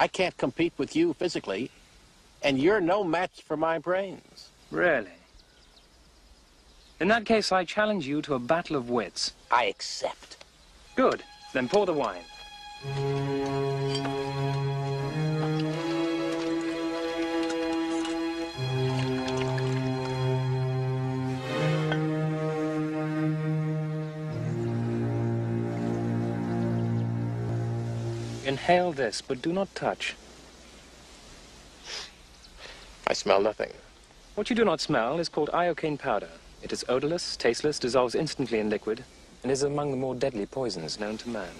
I can't compete with you physically, and you're no match for my brains. Really? In that case, I challenge you to a battle of wits. I accept. Good. Then pour the wine. Inhale this, but do not touch. I smell nothing. What you do not smell is called iocane powder. It is odorless, tasteless, dissolves instantly in liquid, and is among the more deadly poisons known to man.